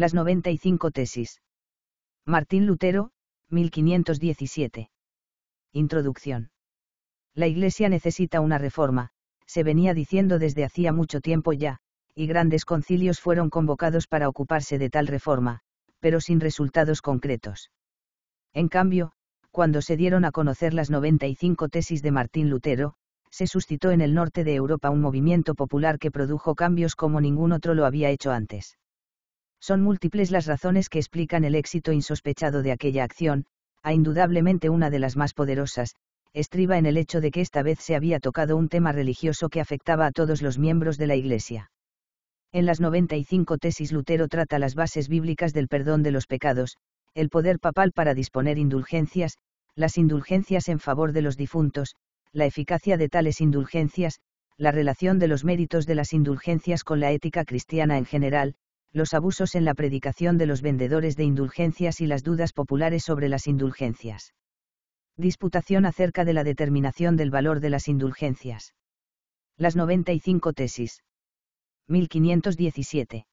Las 95 tesis. Martín Lutero, 1517. Introducción. La Iglesia necesita una reforma, se venía diciendo desde hacía mucho tiempo ya, y grandes concilios fueron convocados para ocuparse de tal reforma, pero sin resultados concretos. En cambio, cuando se dieron a conocer las 95 tesis de Martín Lutero, se suscitó en el norte de Europa un movimiento popular que produjo cambios como ningún otro lo había hecho antes. Son múltiples las razones que explican el éxito insospechado de aquella acción, a indudablemente una de las más poderosas, estriba en el hecho de que esta vez se había tocado un tema religioso que afectaba a todos los miembros de la Iglesia. En las 95 tesis Lutero trata las bases bíblicas del perdón de los pecados, el poder papal para disponer indulgencias, las indulgencias en favor de los difuntos, la eficacia de tales indulgencias, la relación de los méritos de las indulgencias con la ética cristiana en general, los abusos en la predicación de los vendedores de indulgencias y las dudas populares sobre las indulgencias. Disputación acerca de la determinación del valor de las indulgencias. Las 95 tesis. 1517.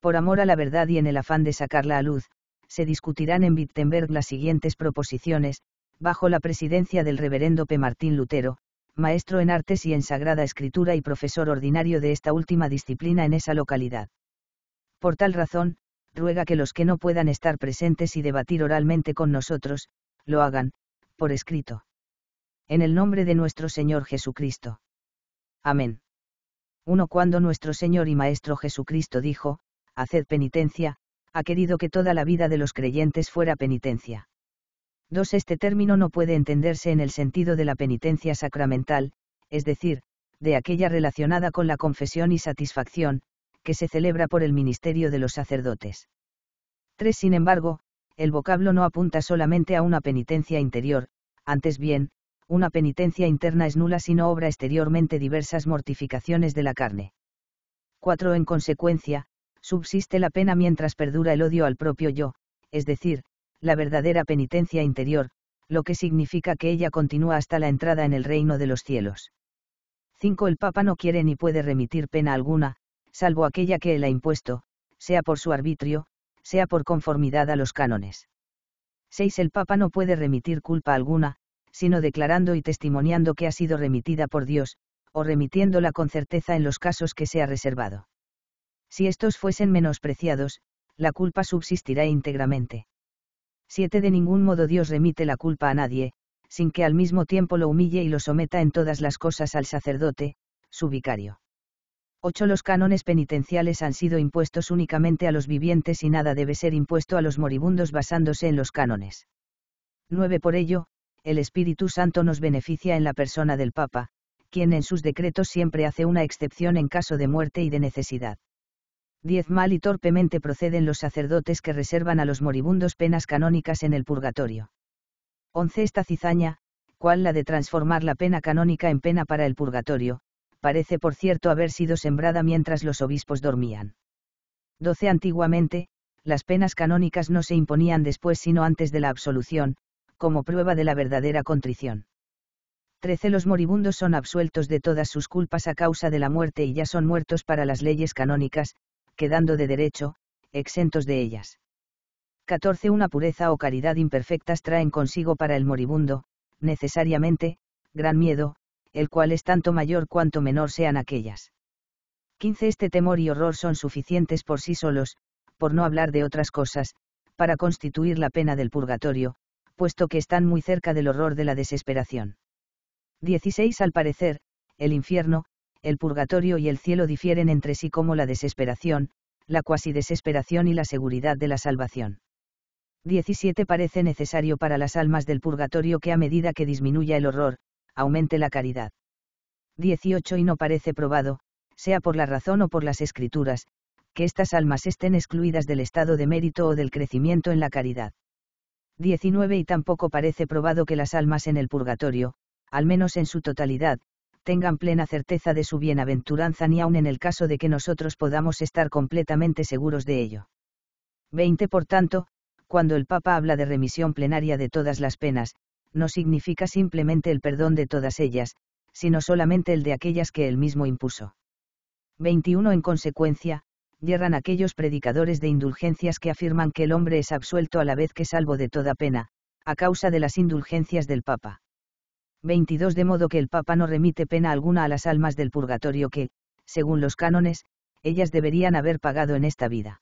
Por amor a la verdad y en el afán de sacarla a luz, se discutirán en Wittenberg las siguientes proposiciones, bajo la presidencia del reverendo P. Martín Lutero, maestro en artes y en sagrada escritura y profesor ordinario de esta última disciplina en esa localidad. Por tal razón, ruega que los que no puedan estar presentes y debatir oralmente con nosotros, lo hagan, por escrito. En el nombre de nuestro Señor Jesucristo. Amén. 1. Cuando nuestro Señor y Maestro Jesucristo dijo, Haced penitencia, ha querido que toda la vida de los creyentes fuera penitencia. 2. Este término no puede entenderse en el sentido de la penitencia sacramental, es decir, de aquella relacionada con la confesión y satisfacción, que se celebra por el ministerio de los sacerdotes. 3. Sin embargo, el vocablo no apunta solamente a una penitencia interior, antes bien, una penitencia interna es nula si no obra exteriormente diversas mortificaciones de la carne. 4. En consecuencia, subsiste la pena mientras perdura el odio al propio yo, es decir, la verdadera penitencia interior, lo que significa que ella continúa hasta la entrada en el reino de los cielos. 5. El Papa no quiere ni puede remitir pena alguna, salvo aquella que él ha impuesto, sea por su arbitrio, sea por conformidad a los cánones. 6. El Papa no puede remitir culpa alguna, sino declarando y testimoniando que ha sido remitida por Dios, o remitiéndola con certeza en los casos que se ha reservado. Si estos fuesen menospreciados, la culpa subsistirá íntegramente. 7. De ningún modo Dios remite la culpa a nadie, sin que al mismo tiempo lo humille y lo someta en todas las cosas al sacerdote, su vicario. 8. Los cánones penitenciales han sido impuestos únicamente a los vivientes y nada debe ser impuesto a los moribundos basándose en los cánones. 9. Por ello, el Espíritu Santo nos beneficia en la persona del Papa, quien en sus decretos siempre hace una excepción en caso de muerte y de necesidad. 10. Mal y torpemente proceden los sacerdotes que reservan a los moribundos penas canónicas en el purgatorio. 11. Esta cizaña, cual la de transformar la pena canónica en pena para el purgatorio, parece por cierto haber sido sembrada mientras los obispos dormían. 12. Antiguamente, las penas canónicas no se imponían después sino antes de la absolución, como prueba de la verdadera contrición. 13. Los moribundos son absueltos de todas sus culpas a causa de la muerte y ya son muertos para las leyes canónicas, quedando de derecho, exentos de ellas. 14. Una pureza o caridad imperfectas traen consigo para el moribundo, necesariamente, gran miedo, el cual es tanto mayor cuanto menor sean aquellas. 15. Este temor y horror son suficientes por sí solos, por no hablar de otras cosas, para constituir la pena del purgatorio, puesto que están muy cerca del horror de la desesperación. 16. Al parecer, el infierno, el purgatorio y el cielo difieren entre sí como la desesperación, la cuasi desesperación y la seguridad de la salvación. 17 parece necesario para las almas del purgatorio que a medida que disminuya el horror, aumente la caridad. 18 y no parece probado, sea por la razón o por las escrituras, que estas almas estén excluidas del estado de mérito o del crecimiento en la caridad. 19 y tampoco parece probado que las almas en el purgatorio, al menos en su totalidad, tengan plena certeza de su bienaventuranza ni aun en el caso de que nosotros podamos estar completamente seguros de ello. 20. Por tanto, cuando el Papa habla de remisión plenaria de todas las penas, no significa simplemente el perdón de todas ellas, sino solamente el de aquellas que él mismo impuso. 21. En consecuencia, yerran aquellos predicadores de indulgencias que afirman que el hombre es absuelto a la vez que salvo de toda pena, a causa de las indulgencias del Papa. 22 De modo que el Papa no remite pena alguna a las almas del purgatorio que, según los cánones, ellas deberían haber pagado en esta vida.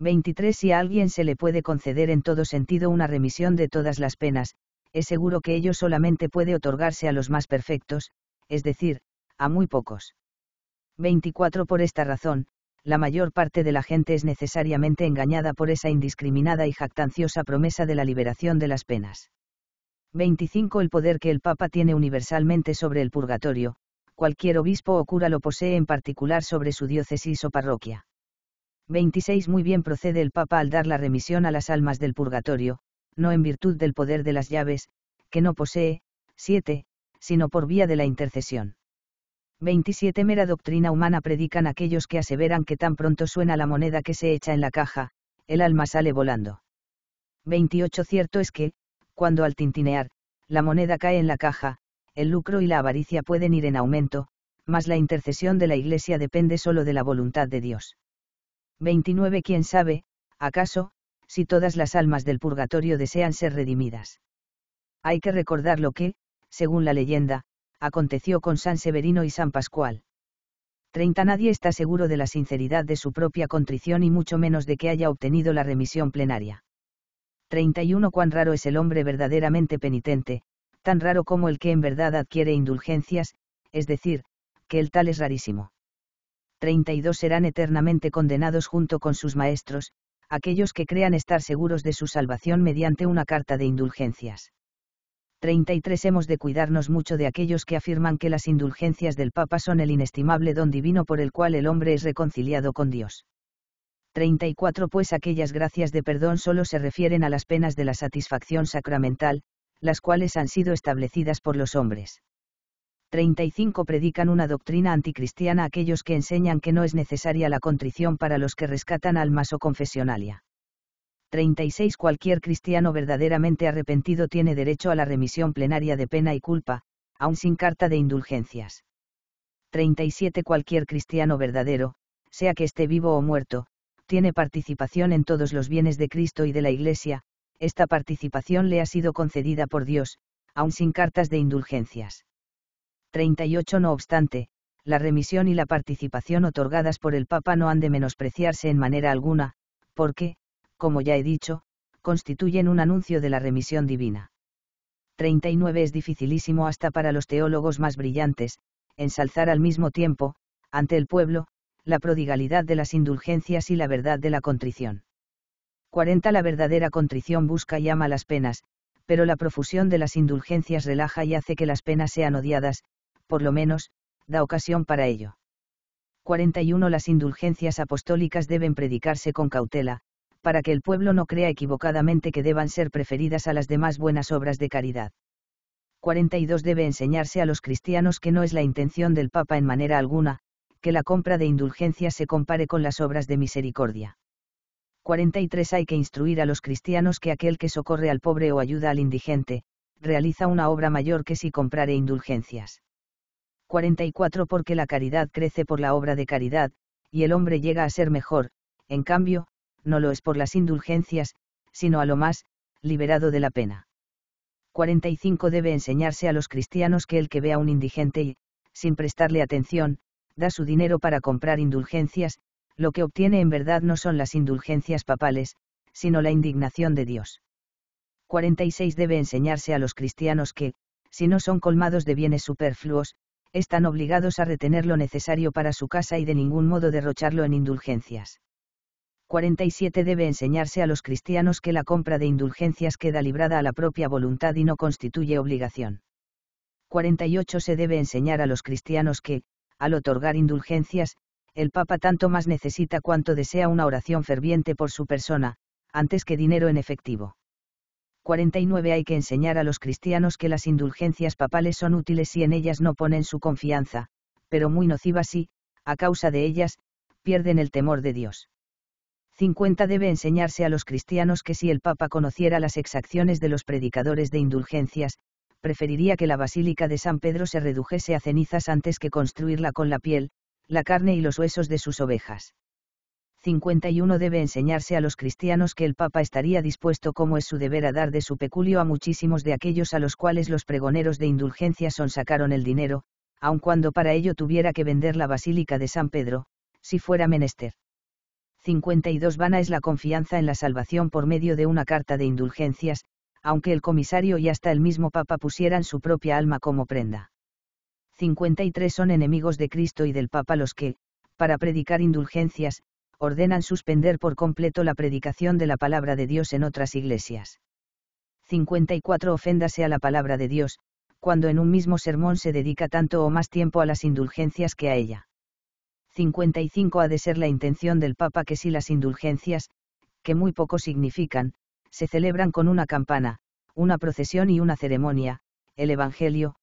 23 Si a alguien se le puede conceder en todo sentido una remisión de todas las penas, es seguro que ello solamente puede otorgarse a los más perfectos, es decir, a muy pocos. 24 Por esta razón, la mayor parte de la gente es necesariamente engañada por esa indiscriminada y jactanciosa promesa de la liberación de las penas. 25. El poder que el Papa tiene universalmente sobre el purgatorio, cualquier obispo o cura lo posee en particular sobre su diócesis o parroquia. 26. Muy bien procede el Papa al dar la remisión a las almas del purgatorio, no en virtud del poder de las llaves, que no posee, 7, sino por vía de la intercesión. 27 Mera doctrina humana predican aquellos que aseveran que tan pronto suena la moneda que se echa en la caja, el alma sale volando. 28 Cierto es que, cuando al tintinear, la moneda cae en la caja, el lucro y la avaricia pueden ir en aumento, mas la intercesión de la Iglesia depende solo de la voluntad de Dios. 29 Quién sabe, acaso, si todas las almas del purgatorio desean ser redimidas. Hay que recordar lo que, según la leyenda, aconteció con San Severino y San Pascual. 30 Nadie está seguro de la sinceridad de su propia contrición y mucho menos de que haya obtenido la remisión plenaria. 31 Cuán raro es el hombre verdaderamente penitente, tan raro como el que en verdad adquiere indulgencias, es decir, que el tal es rarísimo. 32 Serán eternamente condenados junto con sus maestros, aquellos que crean estar seguros de su salvación mediante una carta de indulgencias. 33 Hemos de cuidarnos mucho de aquellos que afirman que las indulgencias del Papa son el inestimable don divino por el cual el hombre es reconciliado con Dios. 34 Pues aquellas gracias de perdón solo se refieren a las penas de la satisfacción sacramental, las cuales han sido establecidas por los hombres. 35 Predican una doctrina anticristiana aquellos que enseñan que no es necesaria la contrición para los que rescatan almas o confesionalia. 36 Cualquier cristiano verdaderamente arrepentido tiene derecho a la remisión plenaria de pena y culpa, aun sin carta de indulgencias. 37 Cualquier cristiano verdadero, sea que esté vivo o muerto, tiene participación en todos los bienes de Cristo y de la Iglesia, esta participación le ha sido concedida por Dios, aun sin cartas de indulgencias. 38 No obstante, la remisión y la participación otorgadas por el Papa no han de menospreciarse en manera alguna, porque, como ya he dicho, constituyen un anuncio de la remisión divina. 39 Es dificilísimo hasta para los teólogos más brillantes, ensalzar al mismo tiempo, ante el pueblo, la prodigalidad de las indulgencias y la verdad de la contrición. 40 La verdadera contrición busca y ama las penas, pero la profusión de las indulgencias relaja y hace que las penas sean odiadas, por lo menos, da ocasión para ello. 41 Las indulgencias apostólicas deben predicarse con cautela, para que el pueblo no crea equivocadamente que deban ser preferidas a las demás buenas obras de caridad. 42 Debe enseñarse a los cristianos que no es la intención del Papa en manera alguna, que la compra de indulgencias se compare con las obras de misericordia. 43 Hay que instruir a los cristianos que aquel que socorre al pobre o ayuda al indigente, realiza una obra mayor que si comprare indulgencias. 44 Porque la caridad crece por la obra de caridad, y el hombre llega a ser mejor, en cambio, no lo es por las indulgencias, sino a lo más, liberado de la pena. 45 Debe enseñarse a los cristianos que el que ve a un indigente y, sin prestarle atención, da su dinero para comprar indulgencias, lo que obtiene en verdad no son las indulgencias papales, sino la indignación de Dios. 46 Debe enseñarse a los cristianos que, si no son colmados de bienes superfluos, están obligados a retener lo necesario para su casa y de ningún modo derrocharlo en indulgencias. 47 Debe enseñarse a los cristianos que la compra de indulgencias queda librada a la propia voluntad y no constituye obligación. 48 Se debe enseñar a los cristianos que, al otorgar indulgencias, el Papa tanto más necesita cuanto desea una oración ferviente por su persona, antes que dinero en efectivo. 49 Hay que enseñar a los cristianos que las indulgencias papales son útiles si en ellas no ponen su confianza, pero muy nocivas si, a causa de ellas, pierden el temor de Dios. 50 debe enseñarse a los cristianos que si el Papa conociera las exacciones de los predicadores de indulgencias, preferiría que la Basílica de San Pedro se redujese a cenizas antes que construirla con la piel, la carne y los huesos de sus ovejas. 51 debe enseñarse a los cristianos que el Papa estaría dispuesto como es su deber a dar de su peculio a muchísimos de aquellos a los cuales los pregoneros de indulgencia son sacaron el dinero, aun cuando para ello tuviera que vender la Basílica de San Pedro, si fuera menester. 52 Vana es la confianza en la salvación por medio de una carta de indulgencias, aunque el comisario y hasta el mismo Papa pusieran su propia alma como prenda. 53 Son enemigos de Cristo y del Papa los que, para predicar indulgencias, ordenan suspender por completo la predicación de la palabra de Dios en otras iglesias. 54 Oféndase a la palabra de Dios, cuando en un mismo sermón se dedica tanto o más tiempo a las indulgencias que a ella. 55 Ha de ser la intención del Papa que si las indulgencias, que muy poco significan, se celebran con una campana, una procesión y una ceremonia, el Evangelio,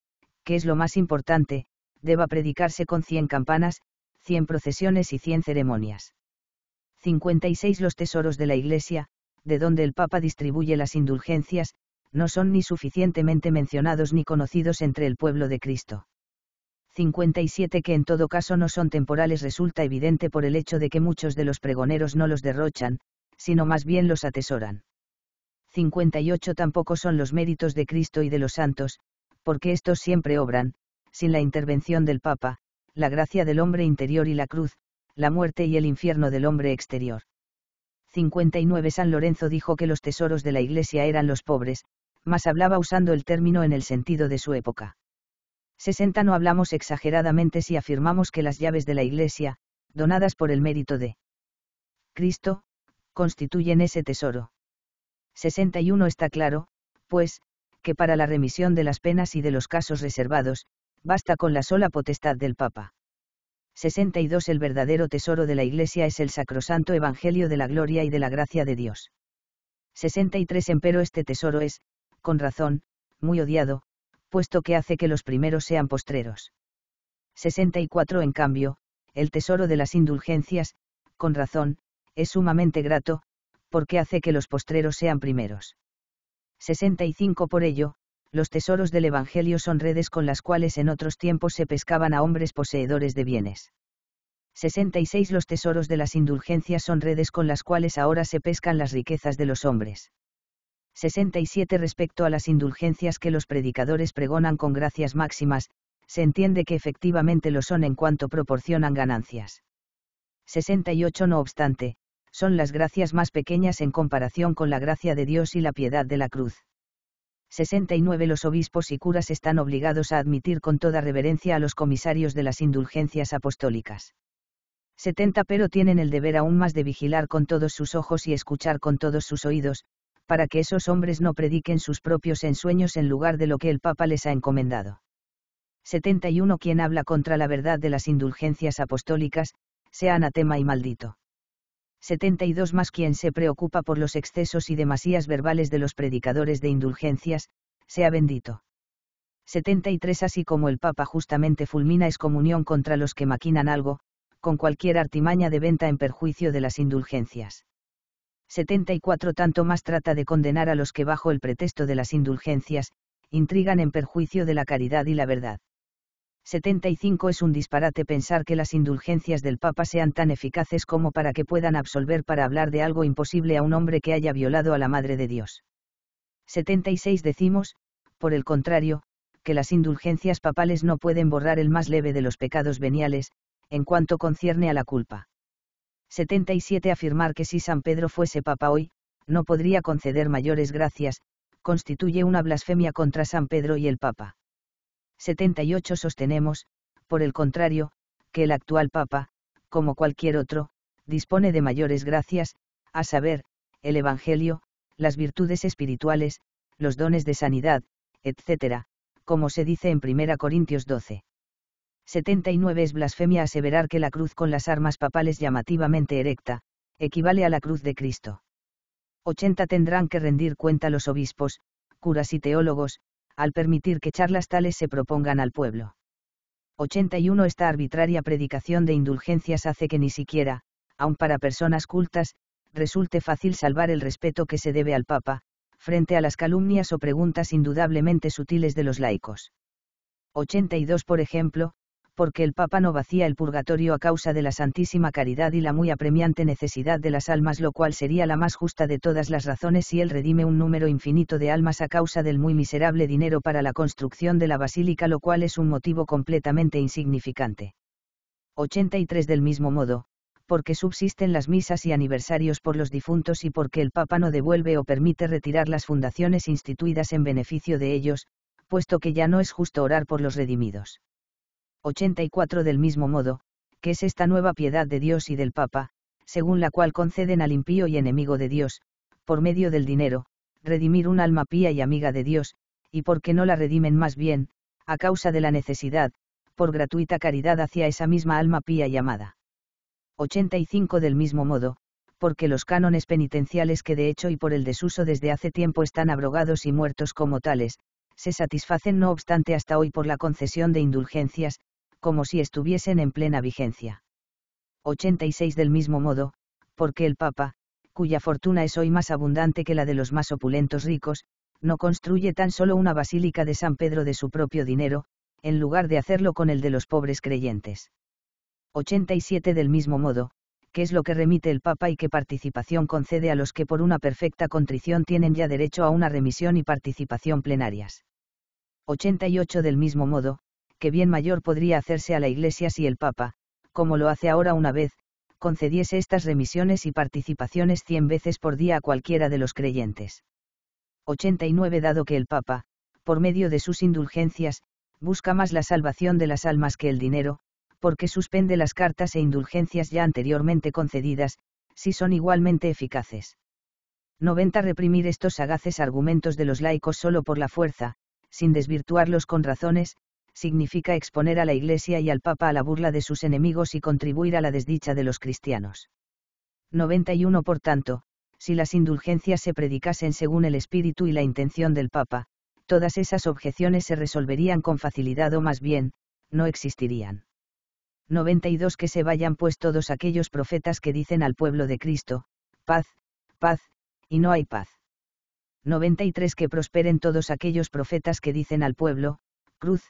que es lo más importante, deba predicarse con 100 campanas, 100 procesiones y 100 ceremonias. 56 Los tesoros de la Iglesia, de donde el Papa distribuye las indulgencias, no son ni suficientemente mencionados ni conocidos entre el pueblo de Cristo. 57 Que en todo caso no son temporales resulta evidente por el hecho de que muchos de los pregoneros no los derrochan, sino más bien los atesoran. 58 Tampoco son los méritos de Cristo y de los santos, porque estos siempre obran, sin la intervención del Papa, la gracia del hombre interior y la cruz, la muerte y el infierno del hombre exterior. 59 San Lorenzo dijo que los tesoros de la Iglesia eran los pobres, mas hablaba usando el término en el sentido de su época. 60 No hablamos exageradamente si afirmamos que las llaves de la Iglesia, donadas por el mérito de Cristo, constituyen ese tesoro. 61 Está claro, pues, que para la remisión de las penas y de los casos reservados, basta con la sola potestad del Papa. 62 El verdadero tesoro de la Iglesia es el sacrosanto Evangelio de la gloria y de la gracia de Dios. 63 Empero este tesoro es, con razón, muy odiado, puesto que hace que los primeros sean postreros. 64 En cambio, el tesoro de las indulgencias, con razón, es sumamente grato, porque hace que los postreros sean primeros. 65 Por ello, los tesoros del Evangelio son redes con las cuales en otros tiempos se pescaban a hombres poseedores de bienes. 66 Los tesoros de las indulgencias son redes con las cuales ahora se pescan las riquezas de los hombres. 67 Respecto a las indulgencias que los predicadores pregonan con gracias máximas, se entiende que efectivamente lo son en cuanto proporcionan ganancias. 68 No obstante, son las gracias más pequeñas en comparación con la gracia de Dios y la piedad de la cruz. 69 Los obispos y curas están obligados a admitir con toda reverencia a los comisarios de las indulgencias apostólicas. 70 Pero tienen el deber aún más de vigilar con todos sus ojos y escuchar con todos sus oídos, para que esos hombres no prediquen sus propios ensueños en lugar de lo que el Papa les ha encomendado. 71 Quien habla contra la verdad de las indulgencias apostólicas, sea anatema y maldito. 72 más quien se preocupa por los excesos y demasías verbales de los predicadores de indulgencias, sea bendito. 73 Así como el Papa justamente fulmina excomunión contra los que maquinan algo, con cualquier artimaña de venta en perjuicio de las indulgencias. 74 Tanto más trata de condenar a los que bajo el pretexto de las indulgencias, intrigan en perjuicio de la caridad y la verdad. 75 Es un disparate pensar que las indulgencias del Papa sean tan eficaces como para que puedan absolver para hablar de algo imposible a un hombre que haya violado a la Madre de Dios. 76 Decimos, por el contrario, que las indulgencias papales no pueden borrar el más leve de los pecados veniales, en cuanto concierne a la culpa. 77 Afirmar que si San Pedro fuese Papa hoy, no podría conceder mayores gracias, constituye una blasfemia contra San Pedro y el Papa. 78 sostenemos, por el contrario, que el actual Papa, como cualquier otro, dispone de mayores gracias, a saber, el Evangelio, las virtudes espirituales, los dones de sanidad, etc., como se dice en 1 Corintios 12. 79 es blasfemia aseverar que la cruz con las armas papales llamativamente erecta, equivale a la cruz de Cristo. 80 tendrán que rendir cuenta los obispos, curas y teólogos, al permitir que charlas tales se propongan al pueblo. 81 Esta arbitraria predicación de indulgencias hace que ni siquiera, aun para personas cultas, resulte fácil salvar el respeto que se debe al Papa, frente a las calumnias o preguntas indudablemente sutiles de los laicos. 82 Por ejemplo, porque el Papa no vacía el purgatorio a causa de la santísima caridad y la muy apremiante necesidad de las almas, lo cual sería la más justa de todas las razones si él redime un número infinito de almas a causa del muy miserable dinero para la construcción de la basílica, lo cual es un motivo completamente insignificante. 83 Del mismo modo, porque subsisten las misas y aniversarios por los difuntos y porque el Papa no devuelve o permite retirar las fundaciones instituidas en beneficio de ellos, puesto que ya no es justo orar por los redimidos. 84 Del mismo modo, que es esta nueva piedad de Dios y del Papa, según la cual conceden al impío y enemigo de Dios, por medio del dinero, redimir un alma pía y amiga de Dios, y porque no la redimen más bien, a causa de la necesidad, por gratuita caridad hacia esa misma alma pía y amada. 85 Del mismo modo, porque los cánones penitenciales que de hecho y por el desuso desde hace tiempo están abrogados y muertos como tales, se satisfacen no obstante hasta hoy por la concesión de indulgencias, como si estuviesen en plena vigencia. 86 Del mismo modo, porque el Papa, cuya fortuna es hoy más abundante que la de los más opulentos ricos, no construye tan solo una basílica de San Pedro de su propio dinero, en lugar de hacerlo con el de los pobres creyentes. 87 Del mismo modo, que es lo que remite el Papa y qué participación concede a los que por una perfecta contrición tienen ya derecho a una remisión y participación plenarias. 88 Del mismo modo, que bien mayor podría hacerse a la Iglesia si el Papa, como lo hace ahora una vez, concediese estas remisiones y participaciones cien veces por día a cualquiera de los creyentes. 89 Dado que el Papa, por medio de sus indulgencias, busca más la salvación de las almas que el dinero, porque suspende las cartas e indulgencias ya anteriormente concedidas, si son igualmente eficaces. 90 Reprimir estos sagaces argumentos de los laicos solo por la fuerza, sin desvirtuarlos con razones, significa exponer a la Iglesia y al Papa a la burla de sus enemigos y contribuir a la desdicha de los cristianos. 91 Por tanto, si las indulgencias se predicasen según el espíritu y la intención del Papa, todas esas objeciones se resolverían con facilidad o más bien, no existirían. 92 Que se vayan pues todos aquellos profetas que dicen al pueblo de Cristo, paz, paz, y no hay paz. 93 Que prosperen todos aquellos profetas que dicen al pueblo, cruz,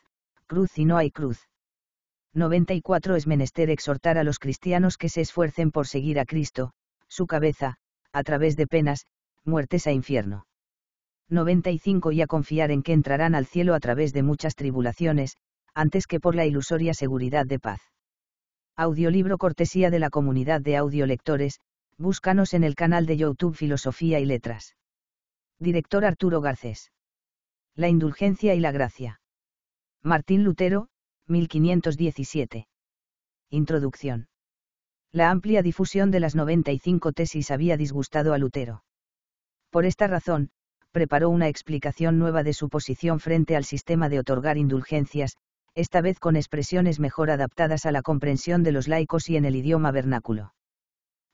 cruz y no hay cruz. 94 Es menester exhortar a los cristianos que se esfuercen por seguir a Cristo, su cabeza, a través de penas, muertes a infierno. 95 Y a confiar en que entrarán al cielo a través de muchas tribulaciones, antes que por la ilusoria seguridad de paz. Audiolibro cortesía de la comunidad de audiolectores, búscanos en el canal de YouTube Filosofía y Letras. Director Arturo Garcés. La indulgencia y la gracia. Martín Lutero, 1517. Introducción. La amplia difusión de las 95 tesis había disgustado a Lutero. Por esta razón, preparó una explicación nueva de su posición frente al sistema de otorgar indulgencias, esta vez con expresiones mejor adaptadas a la comprensión de los laicos y en el idioma vernáculo.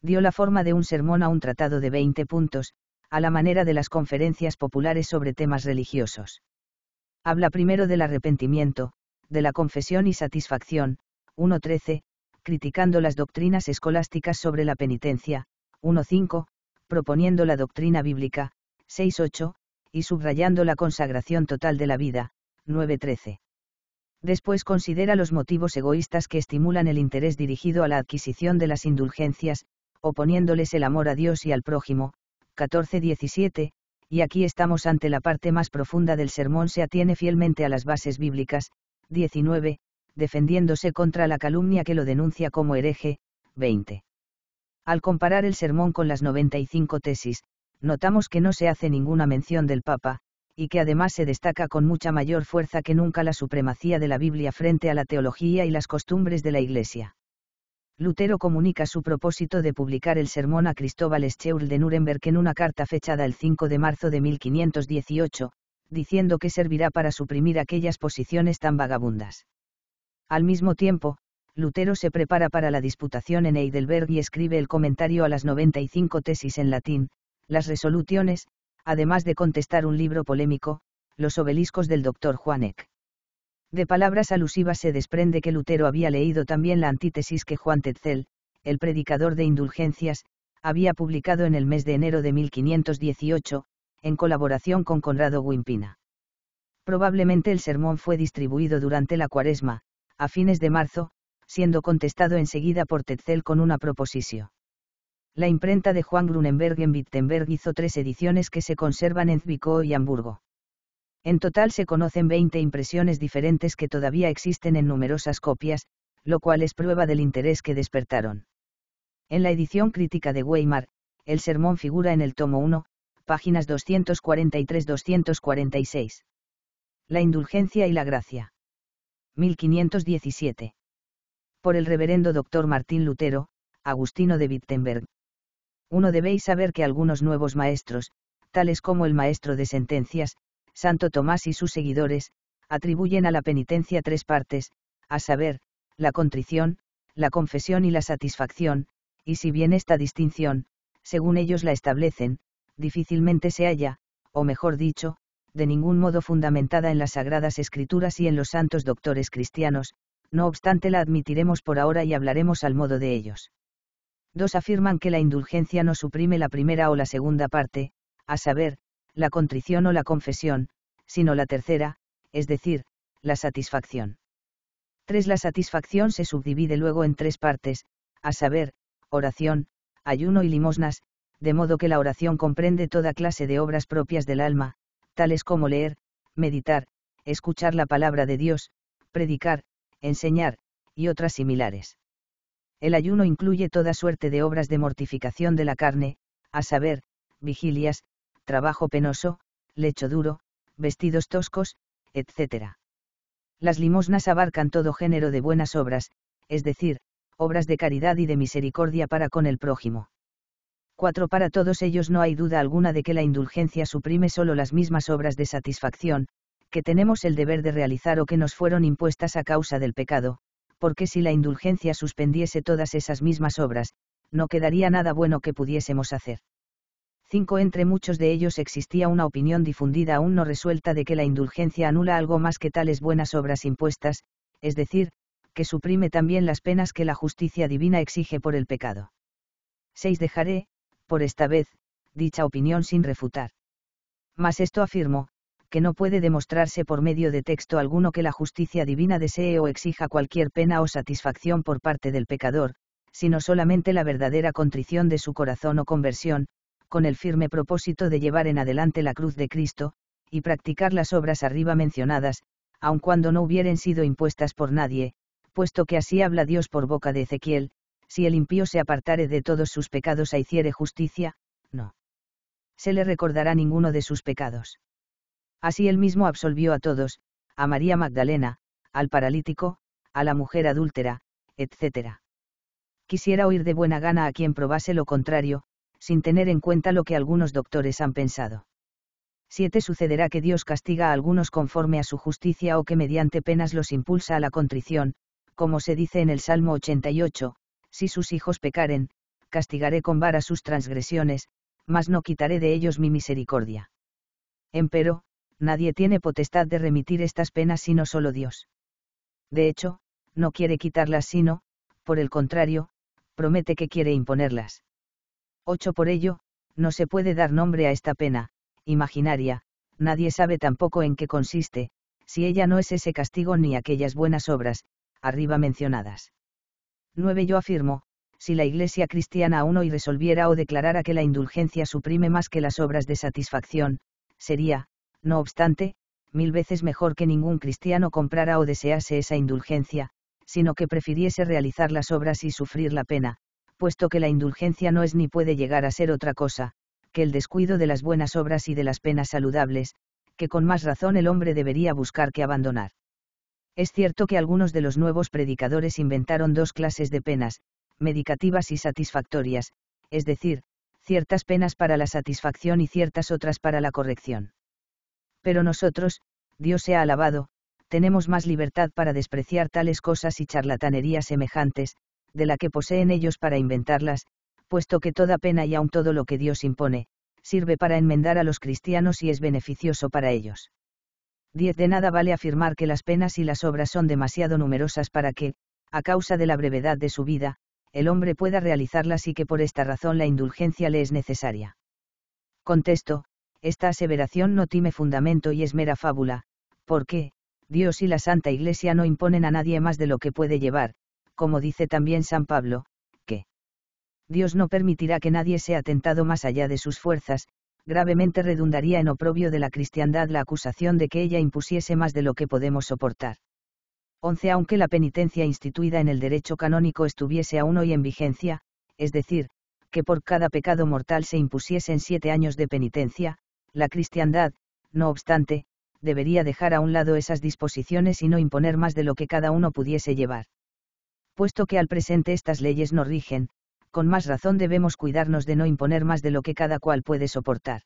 Dio la forma de un sermón a un tratado de 20 puntos, a la manera de las conferencias populares sobre temas religiosos. Habla primero del arrepentimiento, de la confesión y satisfacción, 1.13, criticando las doctrinas escolásticas sobre la penitencia, 1.5, proponiendo la doctrina bíblica, 6.8, y subrayando la consagración total de la vida, 9.13. Después considera los motivos egoístas que estimulan el interés dirigido a la adquisición de las indulgencias, oponiéndoles el amor a Dios y al prójimo, 14.17, y aquí estamos ante la parte más profunda del sermón se atiene fielmente a las bases bíblicas, 19, defendiéndose contra la calumnia que lo denuncia como hereje, 20. Al comparar el sermón con las 95 tesis, notamos que no se hace ninguna mención del Papa, y que además se destaca con mucha mayor fuerza que nunca la supremacía de la Biblia frente a la teología y las costumbres de la Iglesia. Lutero comunica su propósito de publicar el sermón a Cristóbal Scheurl de Nuremberg en una carta fechada el 5 de marzo de 1518, diciendo que servirá para suprimir aquellas posiciones tan vagabundas. Al mismo tiempo, Lutero se prepara para la disputación en Heidelberg y escribe el comentario a las 95 tesis en latín, las resoluciones, además de contestar un libro polémico, Los obeliscos del Dr. Juanek. De palabras alusivas se desprende que Lutero había leído también la antítesis que Juan Tetzel, el predicador de indulgencias, había publicado en el mes de enero de 1518, en colaboración con Conrado Guimpina. Probablemente el sermón fue distribuido durante la cuaresma, a fines de marzo, siendo contestado enseguida por Tetzel con una proposición. La imprenta de Juan Grunenberg en Wittenberg hizo tres ediciones que se conservan en Zwickau y Hamburgo. En total se conocen 20 impresiones diferentes que todavía existen en numerosas copias, lo cual es prueba del interés que despertaron. En la edición crítica de Weimar, el sermón figura en el tomo 1, páginas 243-246. La indulgencia y la gracia. 1517. Por el reverendo doctor Martín Lutero, Agustino de Wittenberg. Uno debéis saber que algunos nuevos maestros, tales como el maestro de sentencias, Santo Tomás y sus seguidores, atribuyen a la penitencia tres partes, a saber, la contrición, la confesión y la satisfacción, y si bien esta distinción, según ellos la establecen, difícilmente se halla, o mejor dicho, de ningún modo fundamentada en las sagradas escrituras y en los santos doctores cristianos, no obstante la admitiremos por ahora y hablaremos al modo de ellos. Dos afirman que la indulgencia no suprime la primera o la segunda parte, a saber, la contrición o la confesión, sino la tercera, es decir, la satisfacción. 3. La satisfacción se subdivide luego en tres partes, a saber, oración, ayuno y limosnas, de modo que la oración comprende toda clase de obras propias del alma, tales como leer, meditar, escuchar la palabra de Dios, predicar, enseñar, y otras similares. El ayuno incluye toda suerte de obras de mortificación de la carne, a saber, vigilias, trabajo penoso, lecho duro, vestidos toscos, etc. Las limosnas abarcan todo género de buenas obras, es decir, obras de caridad y de misericordia para con el prójimo. 4. Para todos ellos no hay duda alguna de que la indulgencia suprime solo las mismas obras de satisfacción, que tenemos el deber de realizar o que nos fueron impuestas a causa del pecado, porque si la indulgencia suspendiese todas esas mismas obras, no quedaría nada bueno que pudiésemos hacer. 5. Entre muchos de ellos existía una opinión difundida aún no resuelta de que la indulgencia anula algo más que tales buenas obras impuestas, es decir, que suprime también las penas que la justicia divina exige por el pecado. 6. Dejaré, por esta vez, dicha opinión sin refutar. Mas esto afirmo, que no puede demostrarse por medio de texto alguno que la justicia divina desee o exija cualquier pena o satisfacción por parte del pecador, sino solamente la verdadera contrición de su corazón o conversión, con el firme propósito de llevar en adelante la cruz de Cristo, y practicar las obras arriba mencionadas, aun cuando no hubieren sido impuestas por nadie, puesto que así habla Dios por boca de Ezequiel, si el impío se apartare de todos sus pecados a hiciere justicia, no. Se le recordará ninguno de sus pecados. Así él mismo absolvió a todos, a María Magdalena, al paralítico, a la mujer adúltera, etc. Quisiera oír de buena gana a quien probase lo contrario, sin tener en cuenta lo que algunos doctores han pensado. 7. Sucederá que Dios castiga a algunos conforme a su justicia o que mediante penas los impulsa a la contrición, como se dice en el Salmo 88, si sus hijos pecaren, castigaré con vara sus transgresiones, mas no quitaré de ellos mi misericordia. Empero, nadie tiene potestad de remitir estas penas sino solo Dios. De hecho, no quiere quitarlas sino, por el contrario, promete que quiere imponerlas. 8. Por ello, no se puede dar nombre a esta pena, imaginaria, nadie sabe tampoco en qué consiste, si ella no es ese castigo ni aquellas buenas obras, arriba mencionadas. 9. Yo afirmo, si la Iglesia cristiana aún hoy resolviera o declarara que la indulgencia suprime más que las obras de satisfacción, sería, no obstante, mil veces mejor que ningún cristiano comprara o desease esa indulgencia, sino que prefiriese realizar las obras y sufrir la pena, puesto que la indulgencia no es ni puede llegar a ser otra cosa, que el descuido de las buenas obras y de las penas saludables, que con más razón el hombre debería buscar que abandonar. Es cierto que algunos de los nuevos predicadores inventaron dos clases de penas, medicativas y satisfactorias, es decir, ciertas penas para la satisfacción y ciertas otras para la corrección. Pero nosotros, Dios sea alabado, tenemos más libertad para despreciar tales cosas y charlatanerías semejantes, de la que poseen ellos para inventarlas, puesto que toda pena y aun todo lo que Dios impone, sirve para enmendar a los cristianos y es beneficioso para ellos. 10. De nada vale afirmar que las penas y las obras son demasiado numerosas para que, a causa de la brevedad de su vida, el hombre pueda realizarlas y que por esta razón la indulgencia le es necesaria. Contesto, esta aseveración no tiene fundamento y es mera fábula, porque, Dios y la Santa Iglesia no imponen a nadie más de lo que puede llevar, como dice también San Pablo, que Dios no permitirá que nadie sea tentado más allá de sus fuerzas, gravemente redundaría en oprobio de la cristiandad la acusación de que ella impusiese más de lo que podemos soportar. 11. Aunque la penitencia instituida en el derecho canónico estuviese aún hoy en vigencia, es decir, que por cada pecado mortal se impusiesen siete años de penitencia, la cristiandad, no obstante, debería dejar a un lado esas disposiciones y no imponer más de lo que cada uno pudiese llevar. Puesto que al presente estas leyes no rigen, con más razón debemos cuidarnos de no imponer más de lo que cada cual puede soportar.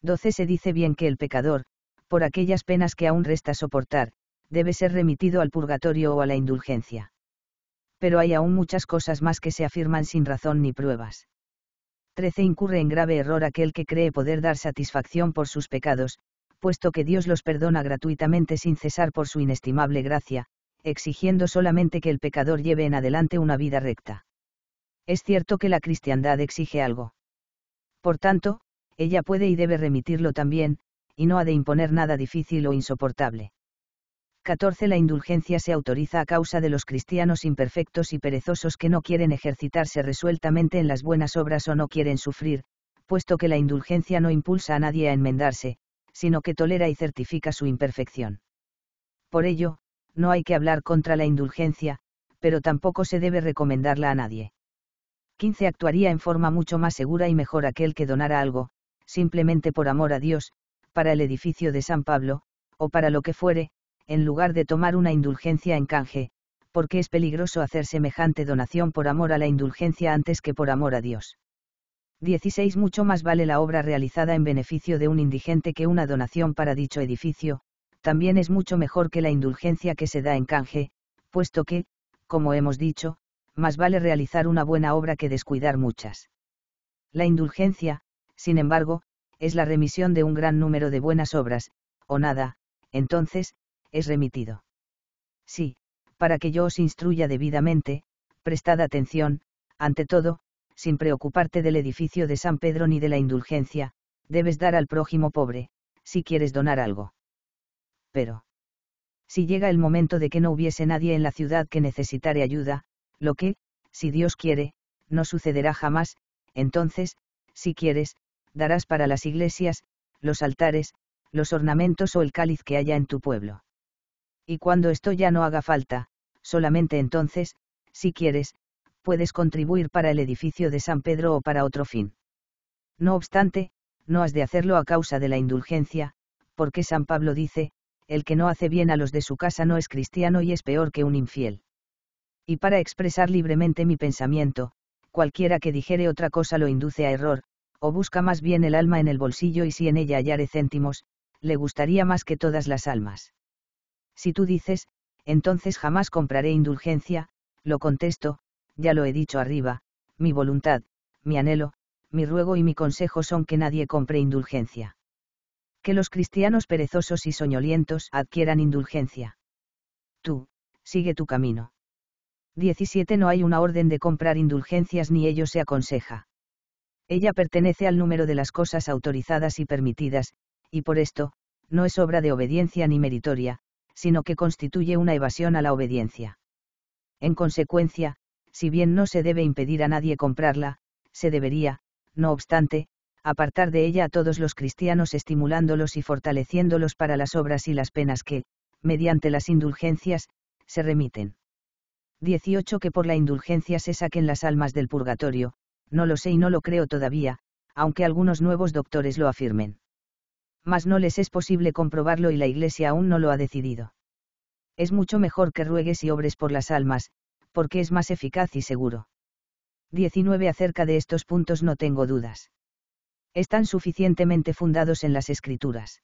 12. Se dice bien que el pecador, por aquellas penas que aún resta soportar, debe ser remitido al purgatorio o a la indulgencia. Pero hay aún muchas cosas más que se afirman sin razón ni pruebas. 13. Incurre en grave error aquel que cree poder dar satisfacción por sus pecados, puesto que Dios los perdona gratuitamente sin cesar por su inestimable gracia, exigiendo solamente que el pecador lleve en adelante una vida recta. Es cierto que la cristiandad exige algo. Por tanto, ella puede y debe remitirlo también, y no ha de imponer nada difícil o insoportable. 14. La indulgencia se autoriza a causa de los cristianos imperfectos y perezosos que no quieren ejercitarse resueltamente en las buenas obras o no quieren sufrir, puesto que la indulgencia no impulsa a nadie a enmendarse, sino que tolera y certifica su imperfección. Por ello, no hay que hablar contra la indulgencia, pero tampoco se debe recomendarla a nadie. 15 actuaría en forma mucho más segura y mejor aquel que donara algo, simplemente por amor a Dios, para el edificio de San Pablo, o para lo que fuere, en lugar de tomar una indulgencia en canje, porque es peligroso hacer semejante donación por amor a la indulgencia antes que por amor a Dios. 16 Mucho más vale la obra realizada en beneficio de un indigente que una donación para dicho edificio, también es mucho mejor que la indulgencia que se da en canje, puesto que, como hemos dicho, más vale realizar una buena obra que descuidar muchas. La indulgencia, sin embargo, es la remisión de un gran número de buenas obras, o nada, entonces, es remitido. Sí, para que yo os instruya debidamente, prestad atención, ante todo, sin preocuparte del edificio de San Pedro ni de la indulgencia, debes dar al prójimo pobre, si quieres donar algo. Pero, si llega el momento de que no hubiese nadie en la ciudad que necesitare ayuda, lo que, si Dios quiere, no sucederá jamás, entonces, si quieres, darás para las iglesias, los altares, los ornamentos o el cáliz que haya en tu pueblo. Y cuando esto ya no haga falta, solamente entonces, si quieres, puedes contribuir para el edificio de San Pedro o para otro fin. No obstante, no has de hacerlo a causa de la indulgencia, porque San Pablo dice, el que no hace bien a los de su casa no es cristiano y es peor que un infiel. Y para expresar libremente mi pensamiento, cualquiera que dijere otra cosa lo induce a error, o busca más bien el alma en el bolsillo y si en ella hallare céntimos, le gustaría más que todas las almas. Si tú dices, entonces jamás compraré indulgencia, lo contesto, ya lo he dicho arriba, mi voluntad, mi anhelo, mi ruego y mi consejo son que nadie compre indulgencia. Que los cristianos perezosos y soñolientos adquieran indulgencia. Tú, sigue tu camino. 17 No hay una orden de comprar indulgencias ni ello se aconseja. Ella pertenece al número de las cosas autorizadas y permitidas, y por esto, no es obra de obediencia ni meritoria, sino que constituye una evasión a la obediencia. En consecuencia, si bien no se debe impedir a nadie comprarla, se debería, no obstante, apartar de ella a todos los cristianos estimulándolos y fortaleciéndolos para las obras y las penas que, mediante las indulgencias, se remiten. 18 que por la indulgencia se saquen las almas del purgatorio, no lo sé y no lo creo todavía, aunque algunos nuevos doctores lo afirmen. Mas no les es posible comprobarlo y la Iglesia aún no lo ha decidido. Es mucho mejor que ruegues y obres por las almas, porque es más eficaz y seguro. 19 Acerca de estos puntos no tengo dudas. Están suficientemente fundados en las escrituras.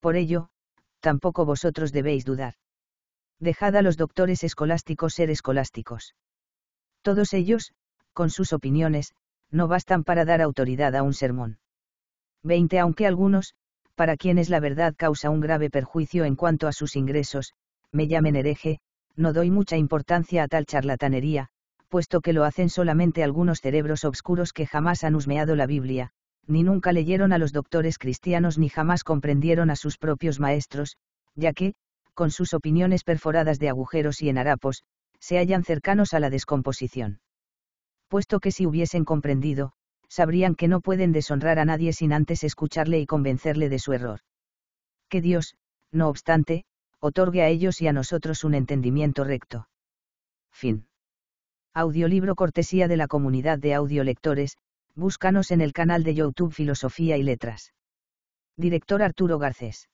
Por ello, tampoco vosotros debéis dudar dejad a los doctores escolásticos ser escolásticos. Todos ellos, con sus opiniones, no bastan para dar autoridad a un sermón. 20. Aunque algunos, para quienes la verdad causa un grave perjuicio en cuanto a sus ingresos, me llamen hereje, no doy mucha importancia a tal charlatanería, puesto que lo hacen solamente algunos cerebros obscuros que jamás han husmeado la Biblia, ni nunca leyeron a los doctores cristianos ni jamás comprendieron a sus propios maestros, ya que, con sus opiniones perforadas de agujeros y en harapos, se hallan cercanos a la descomposición. Puesto que si hubiesen comprendido, sabrían que no pueden deshonrar a nadie sin antes escucharle y convencerle de su error. Que Dios, no obstante, otorgue a ellos y a nosotros un entendimiento recto. Fin. Audiolibro cortesía de la comunidad de audiolectores, búscanos en el canal de YouTube Filosofía y Letras. Director Arturo Garcés.